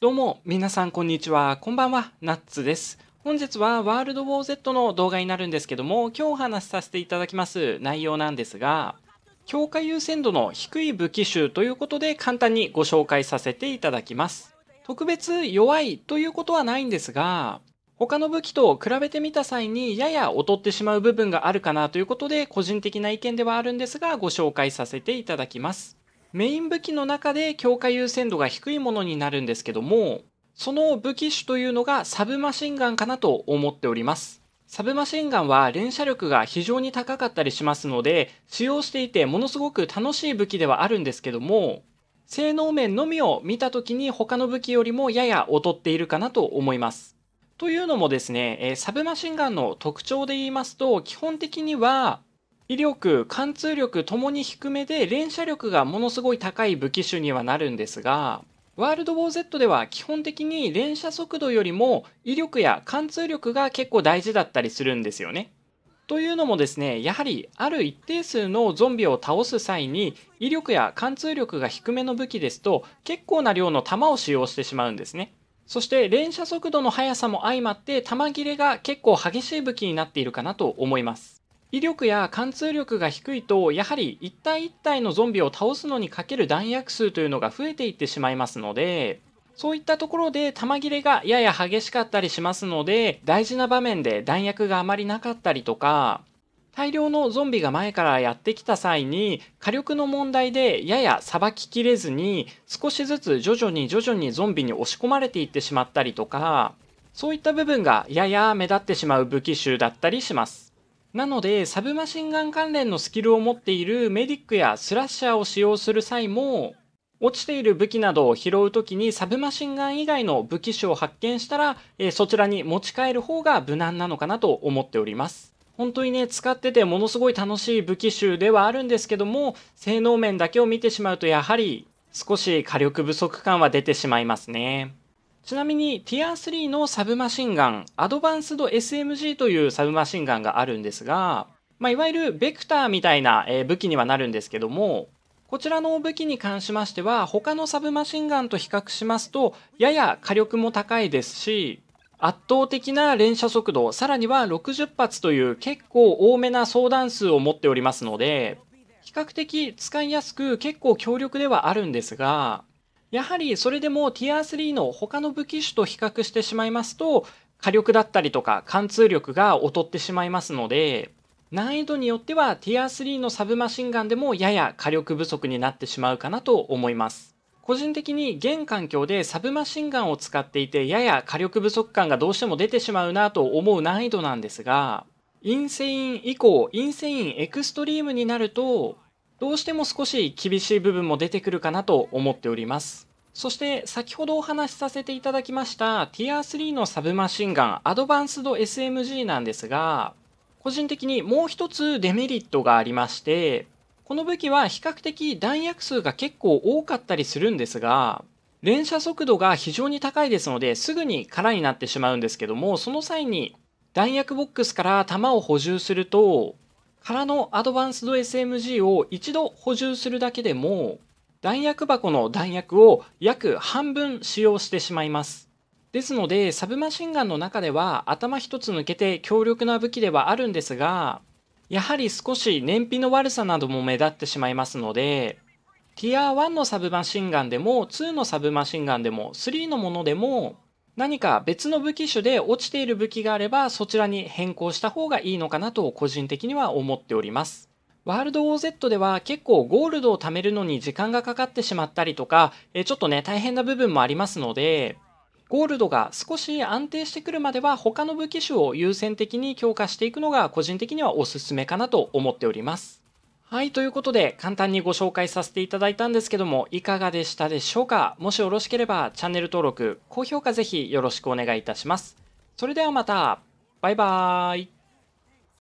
どうも、皆さんこんにちは。こんばんは、ナッツです。本日はワールドウォー Z の動画になるんですけども、今日お話しさせていただきます内容なんですが、強化優先度の低い武器種ということで簡単にご紹介させていただきます。特別弱いということはないんですが、他の武器と比べてみた際にやや劣ってしまう部分があるかなということで個人的な意見ではあるんですがご紹介させていただきます。メイン武器の中で強化優先度が低いものになるんですけども、その武器種というのがサブマシンガンかなと思っております。サブマシンガンは連射力が非常に高かったりしますので、使用していてものすごく楽しい武器ではあるんですけども、性能面のみを見た時に他の武器よりもやや劣っているかなと思います。というのもですね、サブマシンガンの特徴で言いますと、基本的には威力、貫通力ともに低めで連射力がものすごい高い武器種にはなるんですが、ワールドウォー Z では基本的に連射速度よりも威力や貫通力が結構大事だったりするんですよね。というのもですね、やはりある一定数のゾンビを倒す際に威力や貫通力が低めの武器ですと結構な量の弾を使用してしまうんですね。そして連射速度の速さも相まって弾切れが結構激しい武器になっているかなと思います。威力や貫通力が低いとやはり一体一体のゾンビを倒すのにかける弾薬数というのが増えていってしまいますのでそういったところで弾切れがやや激しかったりしますので大事な場面で弾薬があまりなかったりとか大量のゾンビが前からやってきた際に火力の問題でややさばききれずに少しずつ徐々に徐々にゾンビに押し込まれていってしまったりとかそういった部分がやや目立ってしまう武器種だったりします。なので、サブマシンガン関連のスキルを持っているメディックやスラッシャーを使用する際も、落ちている武器などを拾うときにサブマシンガン以外の武器種を発見したら、えーそちらに持ち帰る方が無難なのかなと思っております。本当にね、使っててものすごい楽しい武器種ではあるんですけども、性能面だけを見てしまうとやはり少し火力不足感は出てしまいますね。ちなみに Tier 3のサブマシンガン、アドバンスド SMG というサブマシンガンがあるんですが、まあ、いわゆるベクターみたいなえー武器にはなるんですけども、こちらの武器に関しましては、他のサブマシンガンと比較しますと、やや火力も高いですし、圧倒的な連射速度、さらには60発という結構多めな相談数を持っておりますので、比較的使いやすく結構強力ではあるんですが、やはりそれでも Tier 3の他の武器種と比較してしまいますと火力だったりとか貫通力が劣ってしまいますので難易度によっては Tier 3のサブマシンガンでもやや火力不足になってしまうかなと思います。個人的に現環境でサブマシンガンを使っていてやや火力不足感がどうしても出てしまうなと思う難易度なんですがインセイン以降インセインエクストリームになるとどうしても少し厳しい部分も出てくるかなと思っております。そして先ほどお話しさせていただきました Tier 3のサブマシンガンアドバンスド SMG なんですが個人的にもう一つデメリットがありましてこの武器は比較的弾薬数が結構多かったりするんですが連射速度が非常に高いですのですぐに空になってしまうんですけどもその際に弾薬ボックスから弾を補充すると空のアドバンスド SMG を一度補充するだけでも弾薬箱の弾薬を約半分使用してしまいます。ですのでサブマシンガンの中では頭一つ抜けて強力な武器ではあるんですがやはり少し燃費の悪さなども目立ってしまいますのでティア1のサブマシンガンでも2のサブマシンガンでも3のものでも何か別の武器種で落ちている武器があればそちらに変更した方がいいのかなと個人的には思っております。ワールド OZ では結構ゴールドを貯めるのに時間がかかってしまったりとか、えちょっとね大変な部分もありますので、ゴールドが少し安定してくるまでは他の武器種を優先的に強化していくのが個人的にはおすすめかなと思っております。はい、ということで簡単にご紹介させていただいたんですけども、いかがでしたでしょうか？もしよろしければチャンネル登録、高評価ぜひよろしくお願いいたします。それではまた、バイバーイ。